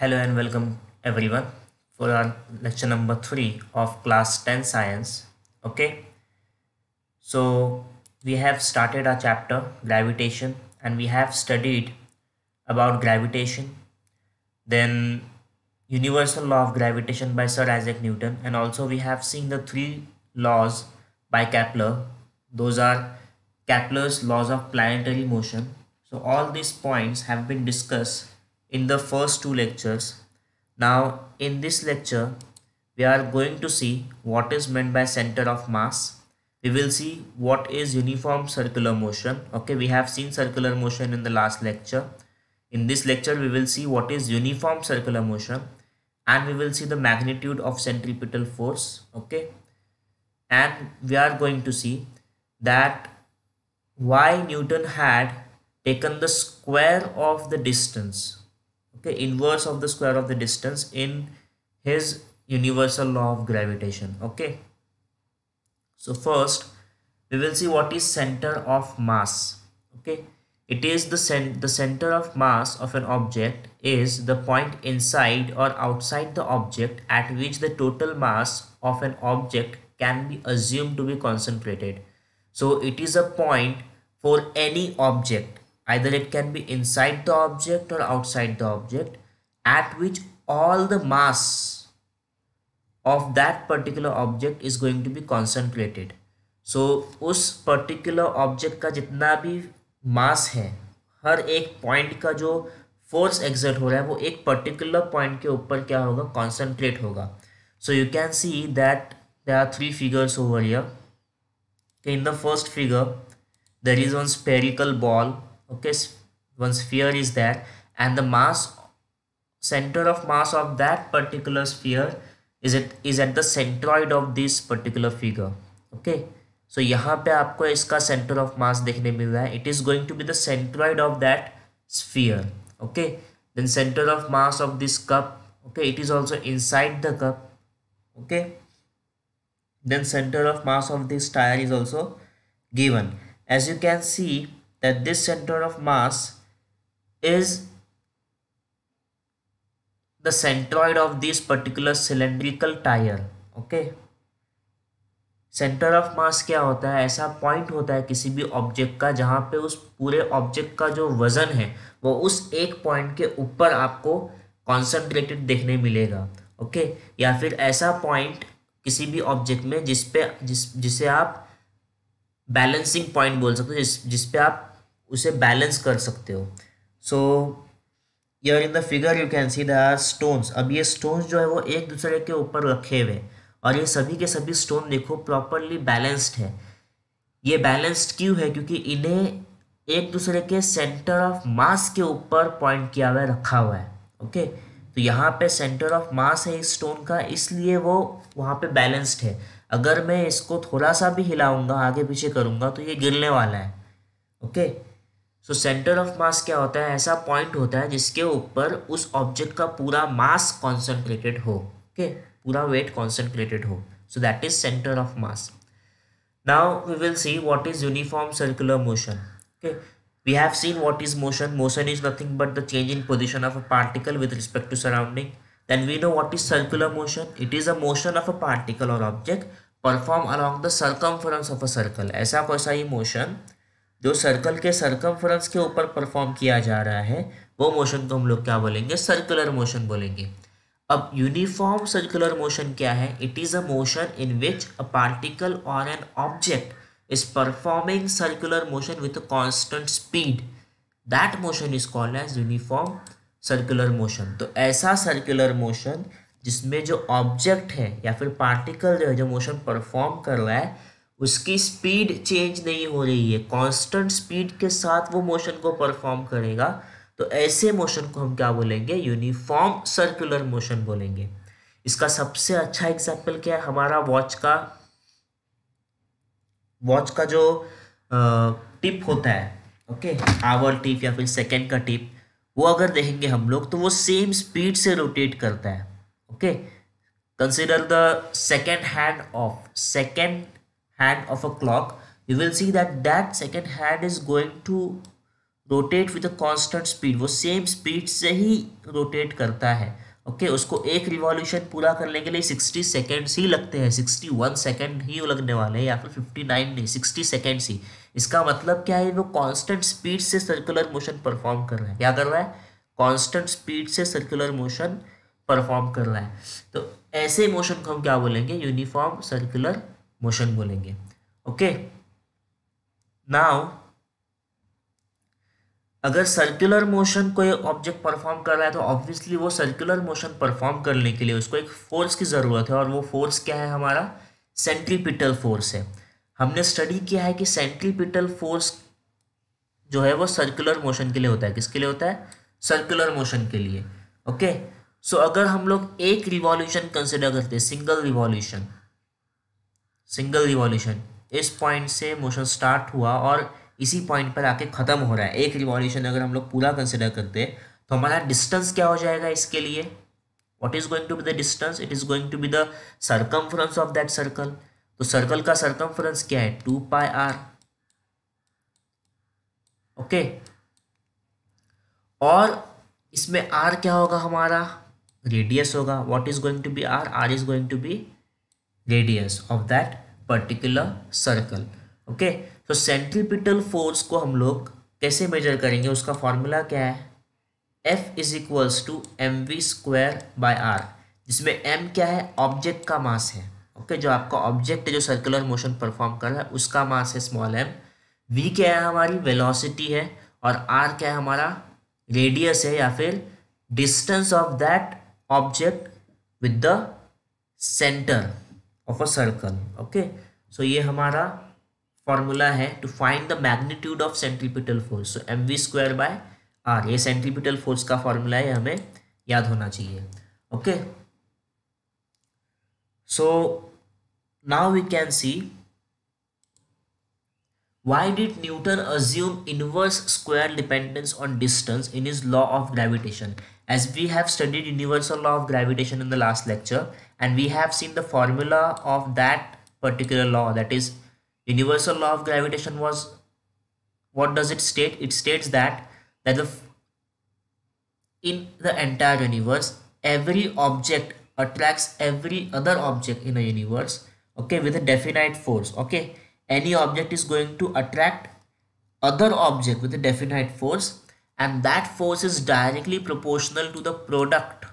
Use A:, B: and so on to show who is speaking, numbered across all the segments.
A: Hello and welcome everyone for our lecture number 3 of class 10 science. Okay, so we have started our chapter gravitation and we have studied about gravitation, then universal law of gravitation by Sir Isaac Newton, and also we have seen the three laws by Kepler. Those are Kepler's laws of planetary motion. So all these points have been discussed in the first two lectures. Now in this lecture we are going to see what is meant by center of mass. We will see what is uniform circular motion. Okay, we have seen circular motion in the last lecture. In this lecture we will see what is uniform circular motion and we will see the magnitude of centripetal force. Okay, and we are going to see that why Newton had taken the square of the distance okay inverse of the square of the distance in his universal law of gravitation okay? So first we will see what is center of mass okay? It is the cent the center of mass of an object is the point inside or outside the object at which the total mass of an object can be assumed to be concentrated. So it is a point for any object either it can be inside the object or outside the object at which all the mass of that particular object is going to be concentrated so उस particular object का जितना भी mass है हर एक point का जो force exert हो रहा है वो एक particular point के ऊपर क्या होगा concentrate होगा so you can see that there are three figures over here in the first figure there is one spherical ball okay one sphere is there and the mass center of mass of that particular sphere is it is at the centroid of this particular figure okay so यहाँ पे आपको इसका center of mass देखने मिल रहा है it is going to be the centroid of that sphere okay then center of mass of this cup okay it is also inside the cup okay then center of mass of this tire is also given as you can see that this center of mass is the centroid of this particular cylindrical tire, okay? Centre of mass क्या होता है? ऐसा point होता है किसी भी object का जहाँ पे उस पूरे ऑब्जेक्ट का जो वज़न है, वो उस एक पॉइंट के ऊपर आपको कॉन्सेंट्रेटेड देखने मिलेगा ओके या फिर ऐसा पॉइंट किसी भी ऑब्जेक्ट में जिस पे, जिस, जिसे आप बैलेंसिंग पॉइंट बोल सकते हो, जिस जिस पे आप उसे बैलेंस कर सकते हो। So here in the figure you can see the stones अब ये स्टोन्स जो है वो एक दूसरे के ऊपर रखे हुए और ये सभी के सभी स्टोन देखो प्रॉपरली बैलेंस्ड है। ये बैलेंस्ड क्यों है? क्योंकि इन्हें एक दूसरे के सेंटर ऑफ़ मास के ऊपर पॉइंट किया हुआ रखा हुआ है। ओके तो यहाँ पे सेंटर ऑफ़ मास है इस स्टोन का, इसलिए वो वहाँ पे बैलेंस्ड है। अगर मैं इसको थोड़ा सा भी हिलाऊँगा, आगे पीछे करूँगा तो ये गिरने वाला है। ओके तो सेंटर ऑफ़ मास क्या होता है? ऐसा पॉइंट होता है जिसके ऊपर उस ऑब्जेक्ट का पूरा मास कॉन्सेंट्रेटेड हो ओके पूरा वेट कॉन्सेंट्रेटेड हो। So that is centre of mass now we will see what is uniform circular motion okay we have seen what is motion motion is nothing but the change in position of a particle with respect to surrounding then we know what is circular motion it is a motion of a particle और object perform along the circumference of a circle ऐसा कैसा ही motion जो circle के circumference के ऊपर perform किया जा रहा है, वो मोशन को हम लोग क्या बोलेंगे? सर्कुलर मोशन बोलेंगे। अब यूनिफॉर्म सर्कुलर मोशन क्या है? It is a motion in which a particle or an object is performing circular motion with constant speed that motion is called as uniform circular motion तो ऐसा circular motion जिसमें जो object है या फिर particle जो है, जो मोशन परफॉर्म कर रहा है उसकी स्पीड चेंज नहीं हो रही है। कांस्टेंट स्पीड के साथ वो मोशन को परफॉर्म करेगा। तो ऐसे मोशन को हम क्या बोलेंगे? यूनिफॉर्म सर्कुलर मोशन बोलेंगे। इसका सबसे अच्छा एग्ज़ाम्पल क्या है? हमारा वॉच का वॉच का जो टिप होता है ओके आवर टिप या फिर सेकेंड का टिप वो अगर देखेंगे हम लोग तो वो सेम स्पीड से रोटेट करता है okay consider the second hand of second hand of a clock you will see that that second hand is going to rotate with constant speed वो सेम स्पीड से ही रोटेट करता है। Okay okay, उसको एक revolution पूरा करने के लिए सिक्सटी सेकेंड्स ही लगते हैं। सिक्सटी वन सेकेंड ही लगने वाले हैं या फिर फिफ्टी नाइन नहीं सिक्सटी सेकेंड्स ही। इसका मतलब क्या है? वो कांस्टेंट स्पीड से सर्कुलर मोशन परफॉर्म कर रहा है। क्या कर रहा है? कांस्टेंट स्पीड से सर्कुलर मोशन परफॉर्म कर रहा है। तो ऐसे मोशन को हम क्या बोलेंगे? यूनिफॉर्म सर्कुलर मोशन बोलेंगे। ओके? नाउ अगर सर्कुलर मोशन कोई ऑब्जेक्ट परफॉर्म कर रहा है तो ऑब्वियसली वो सर्कुलर मोशन परफॉर्म करने के लिए उसको एक फोर्स की ज़रूरत है और वो फोर्स क्या है हमारा? सेंट्रीपिटल फोर्स है। हमने स्टडी किया है कि सेंट्रीपिटल फोर्स जो है वो सर्कुलर मोशन के लिए होता है। किसके लिए होता है? सर्कुलर मोशन के लिए। ओके? सो so, अगर हम लोग एक रिवॉल्यूशन कंसिडर करते हैं सिंगल रिवॉल्यूशन सिंगल रिवॉल्यूशन इस पॉइंट से मोशन स्टार्ट हुआ और इसी पॉइंट पर आके ख़त्म हो रहा है। एक रिवॉल्यूशन अगर हम लोग पूरा कंसिडर करते तो हमारा डिस्टेंस क्या हो जाएगा इसके लिए? What is going to be the distance it is going to be the circumference of that circle तो सर्कल का सर्कमफ्रेंस क्या है? टू पाई आर ओके और इसमें आर क्या होगा हमारा? रेडियस होगा। What is going to be R R is going to be radius of that particular circle okay तो सेंट्रीपिटल फोर्स को हम लोग कैसे मेजर करेंगे? उसका फॉर्मूला क्या है? F is equals to M V square by R जिसमें एम क्या है? ऑब्जेक्ट का मास है ओके okay, जो आपका ऑब्जेक्ट है जो सर्कुलर मोशन परफॉर्म कर रहा है उसका मास है स्मॉल एम वी क्या है? हमारी वेलोसिटी है और आर क्या है? हमारा रेडियस है या फिर distance of that object with the centre of a circle okay so ये हमारा फॉर्मूला है to find the magnitude of centripetal force so M V square by R ये सेंट्रीपिटल फोर्स का फॉर्मूला है हमें याद होना चाहिए okay so now we can see why did newton assume inverse square dependence on distance in his law of gravitation? As we have studied universal law of gravitation in the last lecture and we have seen the formula of that particular law that is universal law of gravitation was what does it state? It states that that the in the entire universe every object attracts every other object in a universe okay with a definite force okay any object is going to attract other object with a definite force and that force is directly proportional to the product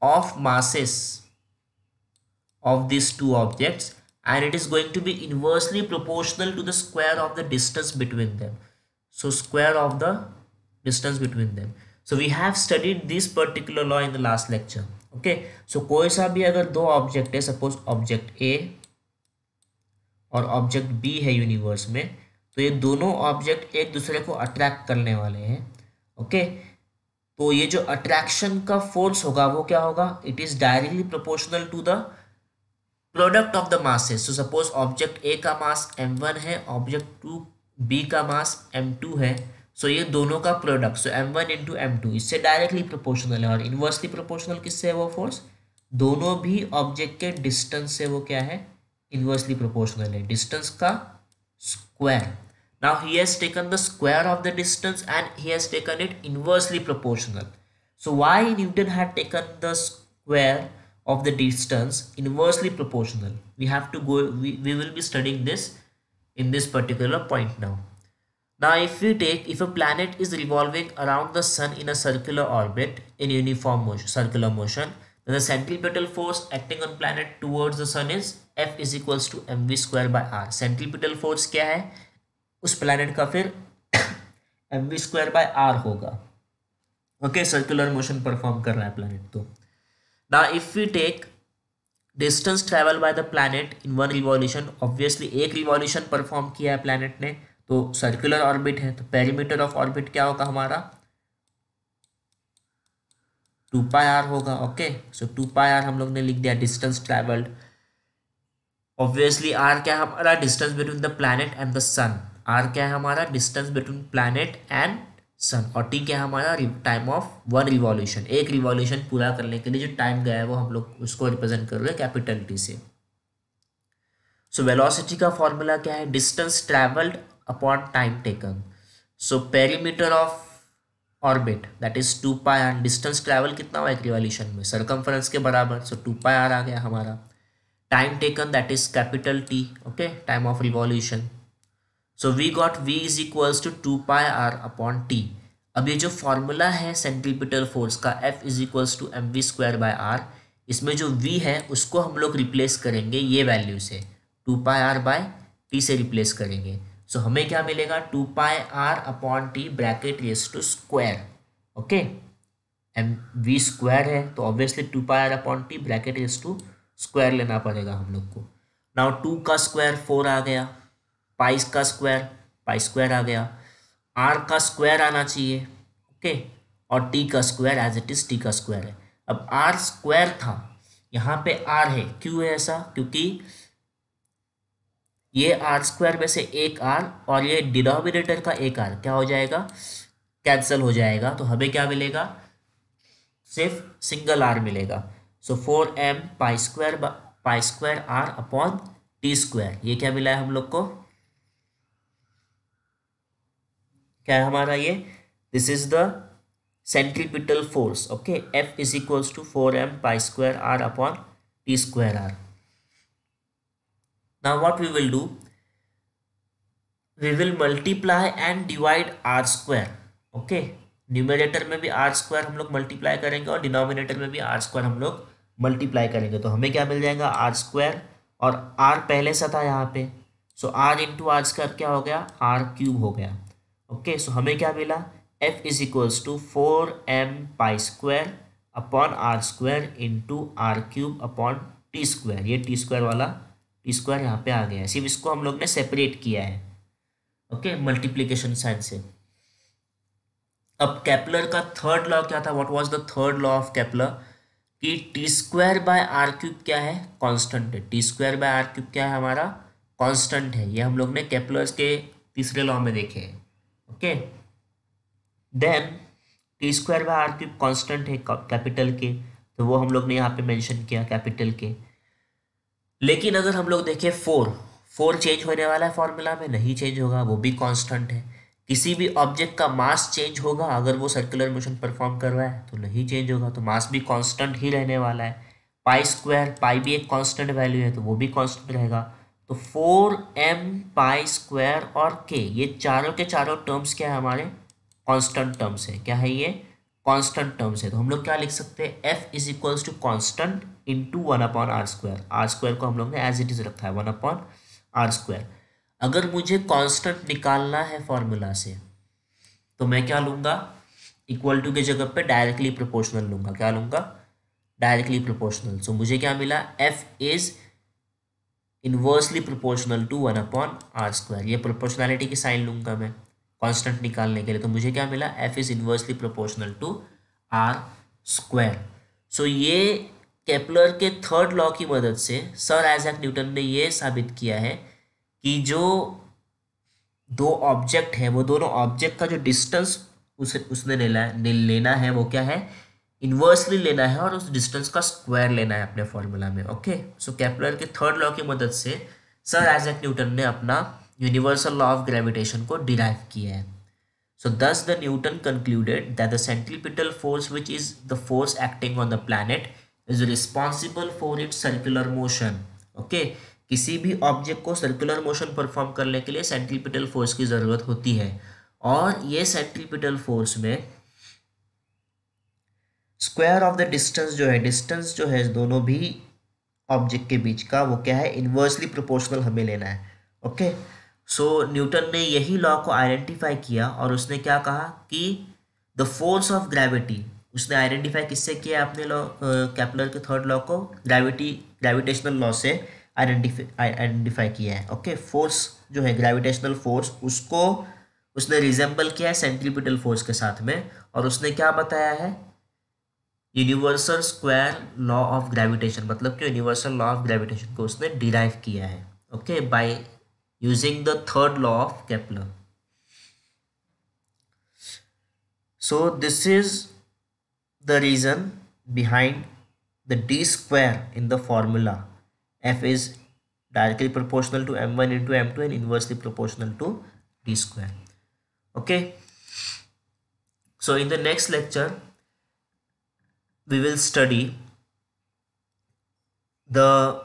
A: of masses of these two objects and it is going to be inversely proportional to the square of the distance between them so square of the distance between them so we have studied this particular law in the last lecture okay so कोई सा भी अगर दो object है suppose object ए और object B है universe में तो ये दोनों ऑब्जेक्ट एक दूसरे को अट्रैक्ट करने वाले हैं ओके तो ये जो अट्रैक्शन का फोर्स होगा, वो क्या होगा? It is directly proportional to the product of the masses so suppose object A का मास एम वन है ऑब्जेक्ट टू बी का मास एम टू है सो so ये दोनों का product so M one into M two इससे directly proportional है। और इन्वर्सली प्रोपोर्शनल किससे है वो फोर्स दोनों भी ऑब्जेक्ट के डिस्टेंस से वो क्या है? inversely proportional distance ka square. Now he has taken the square of the distance and he has taken it inversely proportional. So why Newton had taken the square of the distance inversely proportional? We have to go we, we will be studying this in this particular point now. Now if we take if a planet is revolving around the sun in a circular orbit in uniform motion, circular motion then the centripetal force acting on planet towards the sun is f is equals to mv square by r. Centripetal force क्या है? उस planet का फिर mv square by r होगा। Okay circular motion perform कर रहा है planet तो। Now, if we take distance travel by the planet in one revolution obviously एक रिवॉल्यूशन परफॉर्म किया है प्लानट ने तो सर्कुलर ऑर्बिट है तो पेरीमीटर ऑफ़ ऑर्बिट क्या होगा हमारा? टू पाई आर होगा okay so two pi R हम लोग ने लिख दिया डिस्टेंस ट्रेवल्ड ऑब्वियसली आर क्या है हमारा? Distance between the planet and the sun R क्या है हमारा? Distance between planet and sun और टी क्या है हमारा? टाइम ऑफ़ वन रिवॉल्यूशन एक रिवॉल्यूशन पूरा करने के लिए जो टाइम गया है, वो हम लोग उसको रिप्रेजेंट कर रहे हैं कैपिटल टी से। सो वेलोसिटी का फॉर्मूला क्या है? Distance travelled upon time taken so perimeter of orbit that is two pi R distance travel कितना हुआ? एक रिवॉल्यूशन में। सरकमफ्रेंस के बराबर। सो टू पाई आर आ गया हमारा। Time taken that is capital T okay time of revolution so we got V is equals to two pi R upon T अब ये जो फॉर्मूला है सेंट्रीपिटल फोर्स का F is equals to M V square by R इसमें जो we है उसको हम लोग रिप्लेस करेंगे ये वैल्यू से। Two pi R by T से रिप्लेस करेंगे। सो so, हमें क्या मिलेगा? Two pi R upon T bracket raise to square okay M V square है तो obviously two pi R upon T bracket raise to square लेना पड़ेगा हम लोग को। नाउ टू का स्क्वायर फोर आ गया पाइस का स्क्वायर पाई स्क्वायर आ गया। आर का स्क्वायर आना चाहिए ओके और टी का square as it is T का स्क्वायर है। अब आर स्क्वायर था, यहाँ पे आर है। क्यों है ऐसा? क्योंकि ये आर स्क्वायर में से एक आर और ये डिनोमिनेटर का एक आर क्या हो जाएगा? कैंसिल हो जाएगा तो हमें क्या मिलेगा? सिर्फ़ सिंगल आर मिलेगा। So four M pi square pi square R upon T square ये क्या मिला है हम लोग को? क्या हमारा ये? This is the centripetal force okay F is equals to four M pi square R upon T square R now what we will do we will multiply and divide R square okay numerator में भी are square हम लोग multiply करेंगे और denominator में भी are square हम लोग मल्टीप्लाई करेंगे। तो हमें क्या मिल जाएगा? आर स्क्वायर और आर पहले से था यहाँ पे। So R into R square क्या हो गया? आर क्यूब हो गया। ओके सो हमें क्या मिला? F is equals to four M pi square upon R square into R cube upon T square ये टी स्क्वायर वाला टी स्क्वायर यहाँ पे आ गया है। सिर्फ़ इसको हम लोग ने सेपरेट किया है। ओके मल्टीप्लीकेशन साइन से। अब कैपलर का थर्ड लॉ क्या था? What was the third law of Kepler कि T square by R cube क्या है? कांस्टेंट है। T square by R cube क्या है हमारा? कांस्टेंट है। ये हम लोग ने कैपलर्स के तीसरे लॉ में देखे हैं। Okay then T square by R cube constant है कैपिटल के तो वो हम लोग ने यहाँ पे मेंशन किया कैपिटल के लेकिन अगर हम लोग देखें फोर फोर चेंज होने वाला है फॉर्मूला में, नहीं चेंज होगा, वो भी कांस्टेंट है। किसी भी ऑब्जेक्ट का मास चेंज होगा, अगर वो सर्कुलर मोशन परफॉर्म कर रहा है तो नहीं चेंज होगा तो मास भी कांस्टेंट ही रहने वाला है। पाई स्क्वायर पाई भी एक कांस्टेंट वैल्यू है तो वो भी कांस्टेंट रहेगा। तो फोर एम पाई स्क्वायर और के ये चारों के चारों टर्म्स क्या है हमारे? कांस्टेंट टर्म्स है। क्या है ये? कांस्टेंट टर्म्स है। तो हम लोग क्या लिख सकते हैं? F is equals to constant into one upon R square R square को हम लोग ने एज इट इज़ रखा है वन अपॉन आर स्क्वायर अगर मुझे कांस्टेंट निकालना है फॉर्मूला से तो मैं क्या लूँगा? इक्वल टू के जगह पे डायरेक्टली प्रोपोर्शनल लूँगा। क्या लूँगा? डायरेक्टली प्रोपोर्शनल सो मुझे क्या मिला? F is inversely proportional to one upon R square ये प्रोपोर्शनैलिटी की साइन लूँगा मैं कांस्टेंट निकालने के लिए। तो मुझे क्या मिला? F is inversely proportional to R square so ये केपलर के थर्ड लॉ की मदद से सर आइजैक न्यूटन ने ये साबित किया है कि जो दो ऑब्जेक्ट है, वो दोनों ऑब्जेक्ट का जो डिस्टेंस उसे, उसने लेना लेना है, वो क्या है? इन्वर्सली लेना है और उस डिस्टेंस का स्क्वायर लेना है अपने फॉर्मूला में ओके सो कैपलर के थर्ड लॉ की मदद से सर आइजैक न्यूटन ने अपना यूनिवर्सल लॉ ऑफ़ ग्रेविटेशन को डिराइव किया है। So thus the Newton concluded that the centripetal force which is the force acting on the planet is responsible for it circular motion okay किसी भी object को circular motion perform करने के लिए centripetal force की ज़रूरत होती है। और ये सेंट्रीपिटल फोर्स में स्क्वायर ऑफ़ द डिस्टेंस जो है डिस्टेंस जो है, दोनों भी ऑब्जेक्ट के बीच का वो क्या है इन्वर्सली प्रोपोर्शनल हमें लेना है। ओके सो न्यूटन ने यही लॉ को आइडेंटिफाई किया और उसने क्या कहा कि द फोर्स ऑफ़ ग्रेविटी उसने आइडेंटिफाई किससे किया अपने लॉ कैपलर के थर्ड लॉ को? ग्रेविटी ग्रेविटेशनल लॉ से। आइडेंटिफाई आइडेंटिफाई किया है। ओके फोर्स जो है ग्रेविटेशनल फोर्स उसको उसने रिजेंबल किया है सेंट्रीपिटल फोर्स के साथ में और उसने क्या बताया है? Universal square law of gravitation मतलब कि यूनिवर्सल लॉ ऑफ़ ग्रेविटेशन को उसने डिराइव किया है। Okay by using the third law of Kepler so this is the reason behind the D square in the formula f is directly proportional to m1 into m2 and inversely proportional to d square. Okay? So in the next lecture we will study the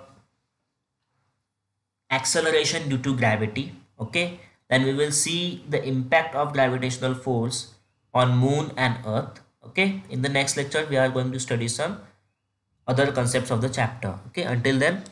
A: acceleration due to gravity. Okay? Then we will see the impact of gravitational force on moon and earth. Okay? In the next lecture we are going to study some other concepts of the chapter. Okay? Until then